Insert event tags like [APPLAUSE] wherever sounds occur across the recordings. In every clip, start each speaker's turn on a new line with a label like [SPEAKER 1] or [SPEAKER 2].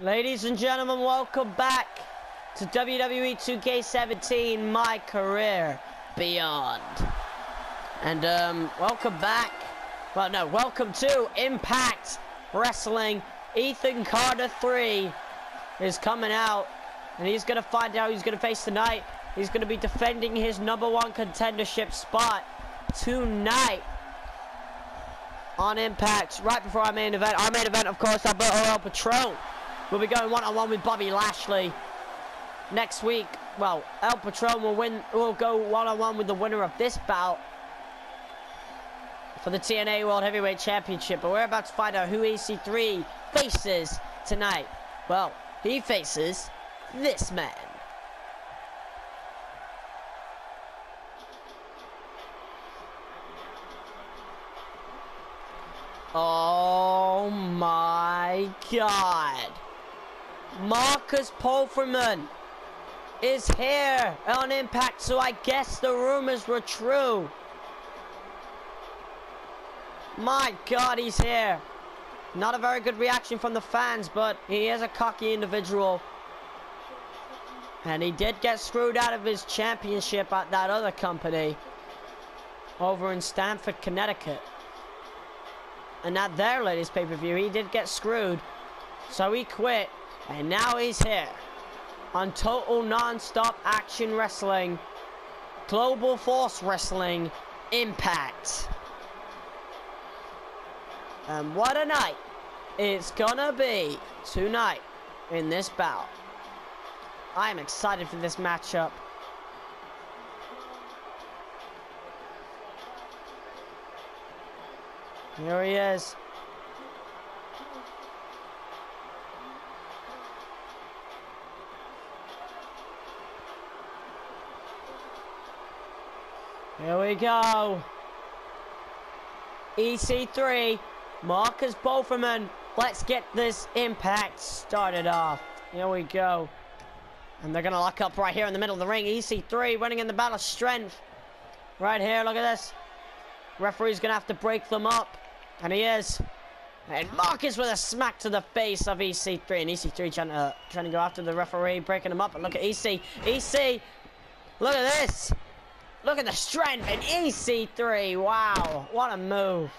[SPEAKER 1] Ladies and gentlemen, welcome back to WWE 2K17, My Career Beyond. And, um, welcome back. Well, no, welcome to Impact Wrestling. Ethan Carter 3 is coming out, and he's going to find out who he's going to face tonight. He's going to be defending his number one contendership spot tonight on Impact, right before our main event. Our main event, of course, Alberto El Patron. We'll be going one-on-one with Bobby Lashley next week. Well, El Patron will win. Will go one-on-one with the winner of this bout for the TNA World Heavyweight Championship. But we're about to find out who EC3 faces tonight. Well, he faces this man. Oh my god. Marcus Pulverman is here on Impact, so I guess the rumors were true. My god, he's here. Not a very good reaction from the fans, but he is a cocky individual. And he did get screwed out of his championship at that other company over in Stamford, Connecticut. And at their latest pay-per-view, he did get screwed. So he quit and now he's here on Total Non-Stop Action Wrestling, Global Force Wrestling, Impact. And what a night it's gonna be tonight in this bout. I am excited for this matchup. Here he is. Here we go. EC3, Marcus Pulverman. Let's get this impact started off. Here we go. And they're going to lock up right here in the middle of the ring. EC3 running in the battle of strength. Right here, look at this. Referee's going to have to break them up. And he is. And Marcus with a smack to the face of EC3. And EC3 trying to, trying to go after the referee, breaking him up. And look at EC. EC, look at this. Look at the strength in EC3. Wow, what a move.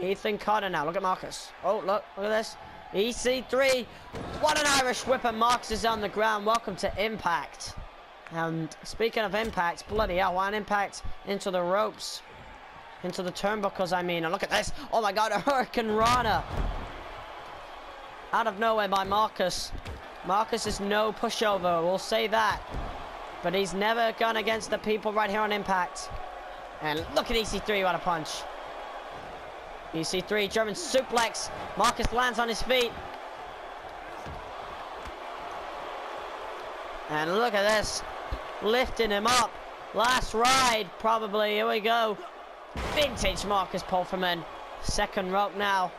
[SPEAKER 1] Ethan Carter now. Look at Marcus. Oh, look, look at this. EC3. What an Irish whip and Marcus is on the ground. Welcome to Impact. And speaking of Impact, bloody hell, one Impact into the ropes. Into the turnbuckles, I mean. And look at this. Oh my god, a Hurricanrana. Out of nowhere by Marcus. Marcus is no pushover, we'll say that. But he's never gone against the people right here on Impact. And look at EC3, what a punch. EC3, German suplex. Marcus lands on his feet. And look at this. Lifting him up. Last ride, probably. Here we go. Vintage Marcus Pulverman. Second rope now.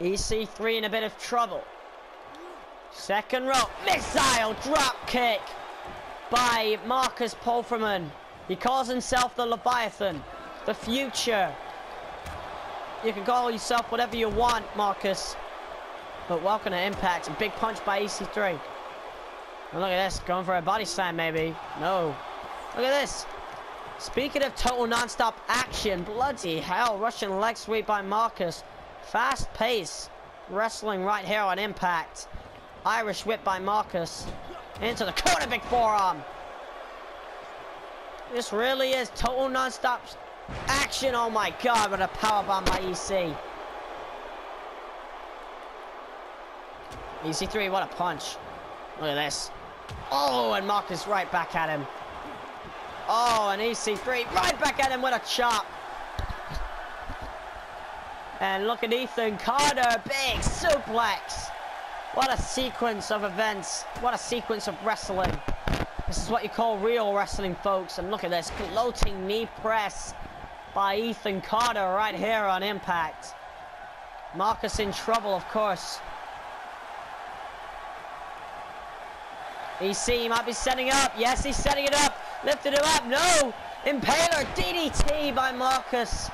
[SPEAKER 1] EC3 in a bit of trouble. Second rope, missile drop kick by Marcus Pulverman. He calls himself the Leviathan, the future. You can call yourself whatever you want, Marcus. But welcome to Impact. A big punch by EC3. And look at this, going for a body slam maybe. No. Look at this. Speaking of total non-stop action, bloody hell, Russian leg sweep by Marcus. Fast pace, wrestling right here on Impact. Irish whip by Marcus. Into the corner, big forearm. This really is total non-stop action. Oh my god, what a powerbomb by EC. EC3, what a punch. Look at this. Oh, and Marcus right back at him. Oh, and EC3 right back at him with a chop. And look at Ethan Carter, big suplex. What a sequence of events. What a sequence of wrestling. This is what you call real wrestling, folks. And look at this. Floating knee press by Ethan Carter right here on Impact. Marcus in trouble, of course. EC might be setting up. Yes, he's setting it up. Lifted him up. No. Impaler DDT by Marcus.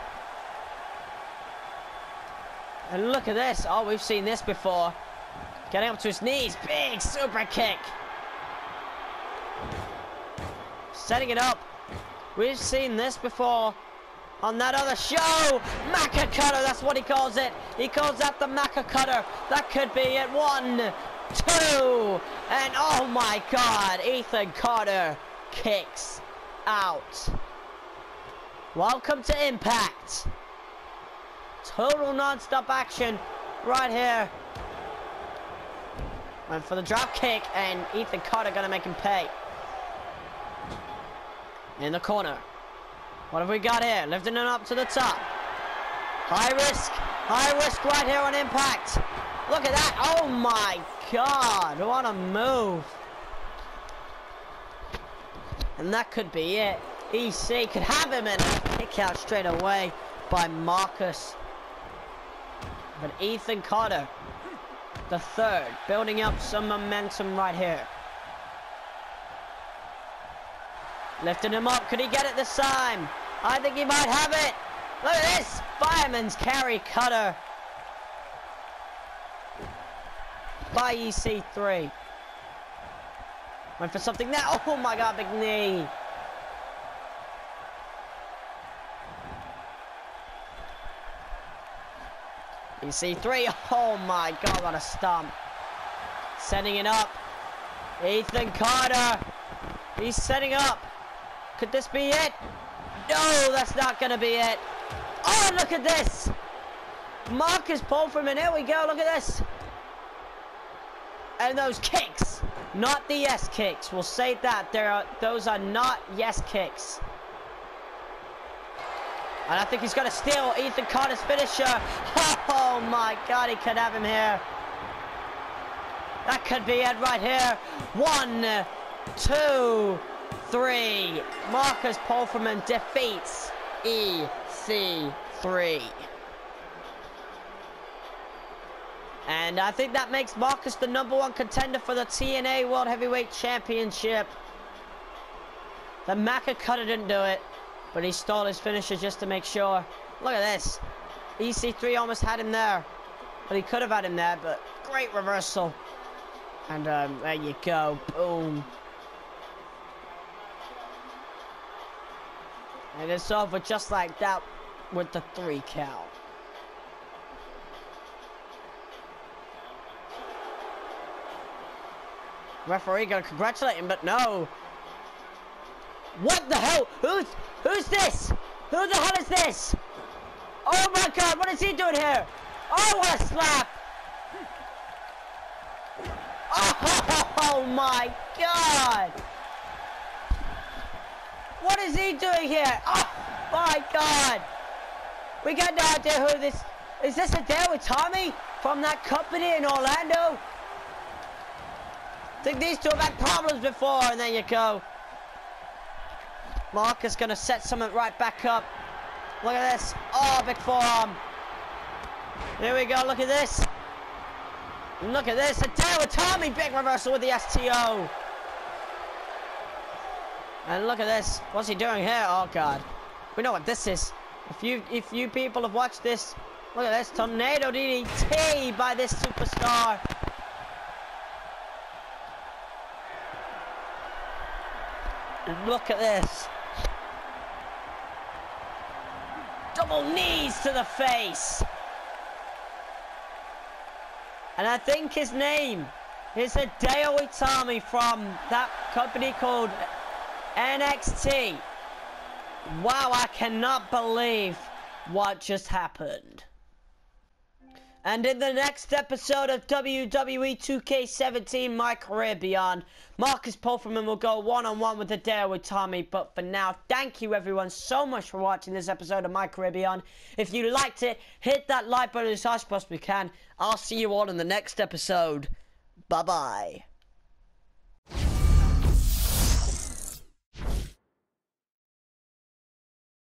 [SPEAKER 1] And look at this. Oh, we've seen this before. Getting up to his knees. Big super kick. Setting it up. We've seen this before on that other show. Maca Cutter, that's what he calls it. He calls that the Maca Cutter. That could be it. One, two, and oh my god, Ethan Carter kicks out. Welcome to Impact. Total non-stop action right here. Went for the drop kick, and Ethan Carter gonna make him pay. In the corner. What have we got here? Lifting it up to the top. High risk. High risk right here on impact. Look at that. Oh my god. What a move. And that could be it. EC could have him in a kick out straight away by Marcus. But Ethan Carter, the third, building up some momentum right here. Lifting him up. Could he get it this time? I think he might have it. Look at this. Fireman's carry cutter. By EC3. Went for something now. Oh my god, big knee. EC3. Oh my god, what a stomp. Setting it up. Ethan Carter. He's setting up. Could this be it? No, that's not going to be it. Oh, look at this. Marcus Pulverman, here we go, look at this. And those kicks, not the yes kicks. We'll say that. There are, those are not yes kicks. And I think he's going to steal Ethan Carter's finisher. [LAUGHS] Oh my god, he could have him here. That could be it right here. One, two, three. Marcus Pulverman defeats EC3. And I think that makes Marcus the number one contender for the TNA World Heavyweight Championship. The Maca Cutter didn't do it, but he stole his finisher just to make sure. Look at this. EC3 almost had him there. But he could have had him there, but great reversal. And um, there you go. Boom. And it's over just like that with the three count. Referee gonna congratulate him, but no. What the hell? Who's who's this? Who the hell is this? Oh my god, what is he doing here? Oh, what a slap! [LAUGHS] Oh my god! What is he doing here? Oh my god! We got no idea who this... Is this a deal with Tommy from that company in Orlando? I think these two have had problems before, and there you go. Marcus gonna set something right back up. Look at this. Oh, big forearm. Here we go, look at this. Look at this. Hideo Itami, big reversal with the STO. And look at this. What's he doing here? Oh god. We know what this is. If you if you people have watched this, look at this tornado DDT by this superstar. And look at this. Knees to the face. And I think his name is Hideo Itami from that company called NXT. Wow, I cannot believe what just happened. And in the next episode of WWE 2K17 My Career Beyond, Marcus Pulverman will go one-on-one -on -one with Hideo Itami. But for now, thank you everyone so much for watching this episode of My Career Beyond. If you liked it, hit that like button as fast as possibly can. I'll see you all in the next episode. Bye-bye.